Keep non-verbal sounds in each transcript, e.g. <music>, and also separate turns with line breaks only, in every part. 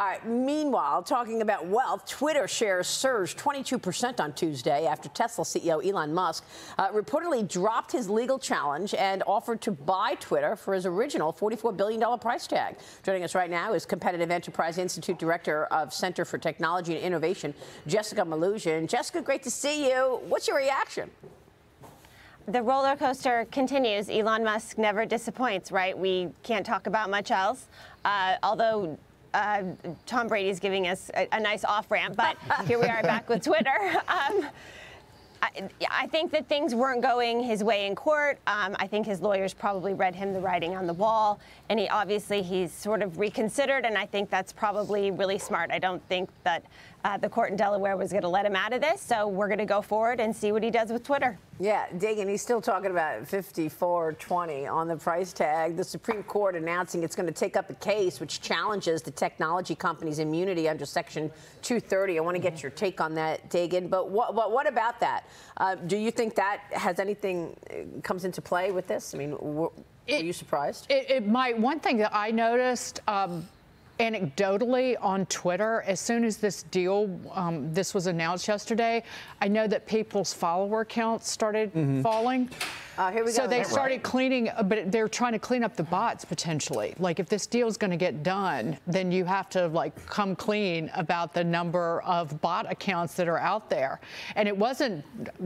All right. Meanwhile, talking about wealth, Twitter shares surged 22% on Tuesday after Tesla CEO Elon Musk uh, reportedly dropped his legal challenge and offered to buy Twitter for his original $44 billion price tag. Joining us right now is Competitive Enterprise Institute Director of Center for Technology and Innovation, Jessica Melugin. Jessica, great to see you. What's your reaction?
the roller coaster continues. Elon Musk never disappoints, right? We can't talk about much else. Uh, although uh, Tom Brady's giving us a, a nice off ramp, but <laughs> here we are back with Twitter. Um, I, I, think that things weren't going his way in court. Um, I think his lawyers probably read him the writing on the wall, and he obviously he's sort of reconsidered, and I think that's probably really smart. I don't think that uh, the court in Delaware was going to let him out of this, so we're going to go forward and see what he does with Twitter.
Yeah, Dagen, he's still talking about 54.20 on the price tag. The Supreme Court announcing it's going to take up a case which challenges the technology company's immunity under Section 230. I want to get your take on that, Dagen. But what, what, what about that? Uh, do you think that has anything uh, comes into play with this? I mean, were, it, you surprised?
It, it, might. One thing that I noticed. Um, anecdotally on Twitter, as soon as this deal, um, this was announced yesterday, I know that people's follower counts started mm-hmm. falling.
Uh, here we
so
go.
they started right. cleaning, uh, but they're trying to clean up the bots potentially. Like if this deal is going to get done, then you have to like come clean about the number of bot accounts that are out there. And it wasn't,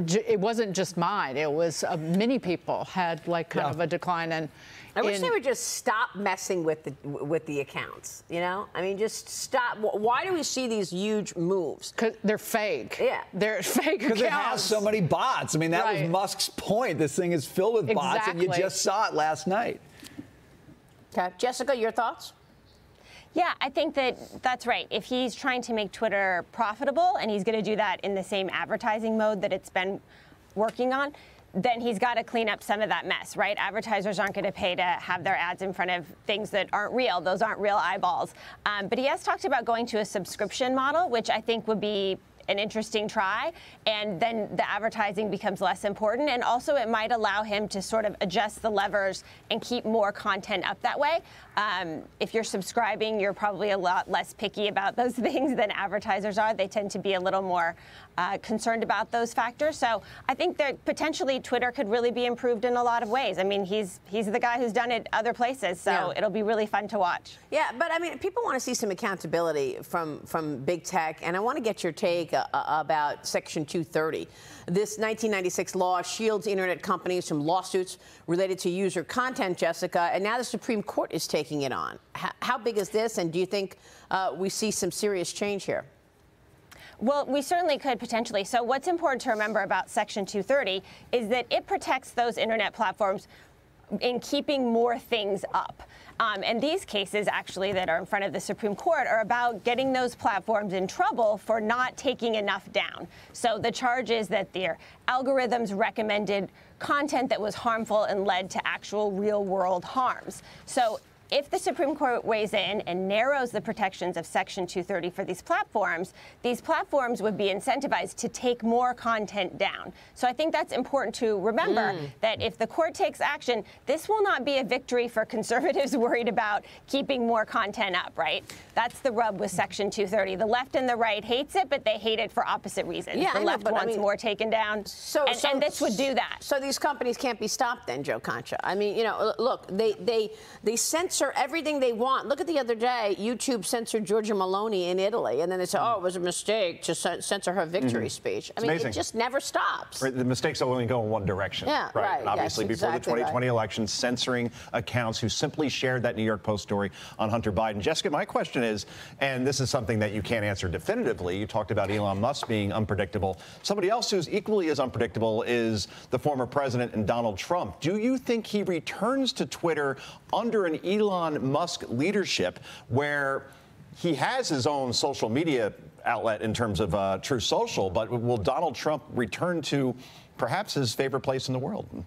it wasn't just mine. It was uh, many people had like kind yeah. of a decline in
I wish they would just stop messing with the with the accounts. You know, I mean, just stop. Why do we see these huge moves?
Because they're fake.
Yeah,
they're <laughs> fake accounts.
Because it has so many bots. I mean, that right. was Musk's point. This thing is filled with exactly. bots, and you just saw it last night.
Okay, Jessica, your thoughts?
Yeah, I think that that's right. If he's trying to make Twitter profitable, and he's going to do that in the same advertising mode that it's been working on then he's got to clean up some of that mess, right? Advertisers aren't going to pay to have their ads in front of things that aren't real. Those aren't real eyeballs. Um, but he has talked about going to a subscription model, which I think would be an interesting try, and then the advertising becomes less important. And also, it might allow him to sort of adjust the levers and keep more content up that way. Um, if you're subscribing, you're probably a lot less picky about those <laughs> things than advertisers are. They tend to be a little more uh, concerned about those factors. So I think that potentially Twitter could really be improved in a lot of ways. I mean, he's he's the guy who's done it other places, so yeah. it'll be really fun to watch.
Yeah, but I mean, people want to see some accountability from from big tech, and I want to get your take uh, uh about Section 230. This 1996 law shields internet companies from lawsuits related to user content, Jessica, and now the Supreme Court is taking it on. How, how big is this, and do you think uh, we see some serious change here?
Well, we certainly could potentially. So, what's important to remember about Section 230 is that it protects those internet platforms in keeping more things up. Um, and these cases, actually, that are in front of the Supreme Court are about getting those platforms in trouble for not taking enough down. So the charge is that their algorithms recommended content that was harmful and led to actual real world harms. So if the Supreme Court weighs in and narrows the protections of Section 230 for these platforms, these platforms would be incentivized to take more content down. So I think that's important to remember mm. that if the court takes action, this will not be a victory for conservatives <laughs> worried about keeping more content up, right? That's the rub with Section 230. The left and the right hates it, but they hate it for opposite reasons.
Yeah,
the
know,
left wants
I mean,
more taken down, so, and, so, and this would do that.
So these companies can't be stopped then, Joe Concha. I mean, you know, look, they they they censor censor everything they want. Look at the other day, YouTube censored Giorgia Meloni in Italy, and then they said, mm. oh, it was a mistake to censor her victory mm-hmm. speech. I mean, amazing. it just never stops.
Right, the mistakes only go in one direction.
Yeah, right. right
and obviously,
yes,
before
exactly
the 2020
right.
election, censoring accounts who simply shared that New York Post story on Hunter Biden. Jessica, my question is, and this is something that you can't answer definitively. You talked about Elon Musk being unpredictable. Somebody else who's equally as unpredictable is the former president and Donald Trump. Do you think he returns to Twitter under an Elon Musk leadership where he has his own social media outlet in terms of uh, Truth Social, but will Donald Trump return to perhaps his favorite place in the world?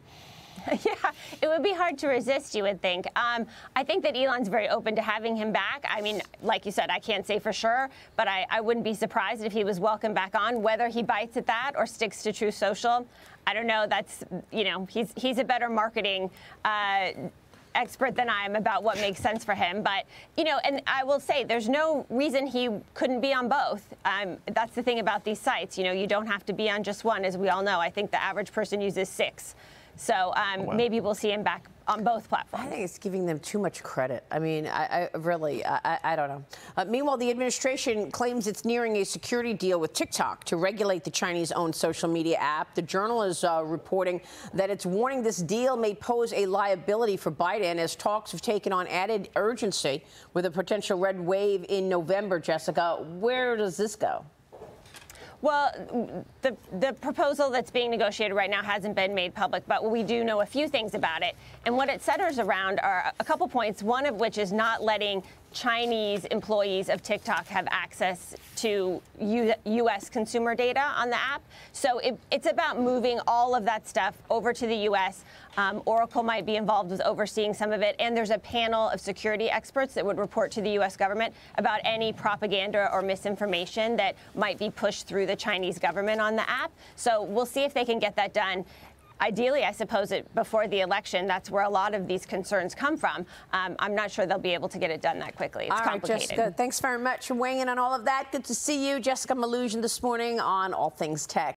<laughs>
yeah, it would be hard to resist, you would think. Um, I think that Elon's very open to having him back. I mean, like you said, I can't say for sure, but I, I wouldn't be surprised if he was welcome back on. Whether he bites at that or sticks to Truth Social, I don't know. That's, you know, he's, he's a better marketing. Uh, expert than I am about what makes sense for him. But, you know, and I will say there's no reason he couldn't be on both. Um, that's the thing about these sites. You know, you don't have to be on just one, as we all know. I think the average person uses six. So um, oh, wow. maybe we'll see him back on both platforms.
I think it's giving them too much credit. I mean, I, I really, I, I, don't know. Uh, meanwhile, the administration claims it's nearing a security deal with TikTok to regulate the Chinese-owned social media app. The Journal is uh, reporting that it's warning this deal may pose a liability for Biden as talks have taken on added urgency with a potential red wave in November. Jessica, where does this go?
Well, the, the proposal that's being negotiated right now hasn't been made public, but we do know a few things about it. And what it centers around are a couple points, one of which is not letting Chinese employees of TikTok have access to U- U.S. consumer data on the app. So it, it's about moving all of that stuff over to the U.S. Um, Oracle might be involved with overseeing some of it. And there's a panel of security experts that would report to the U.S. government about any propaganda or misinformation that might be pushed through the Chinese government on the app. So we'll see if they can get that done ideally, I suppose it before the election. That's where a lot of these concerns come from. Um, I'm not sure they'll be able to get it done that quickly. It's
all right, complicated. Jessica, thanks very much for weighing in on all of that. Good to see you, Jessica Melugin, this morning on All Things Tech.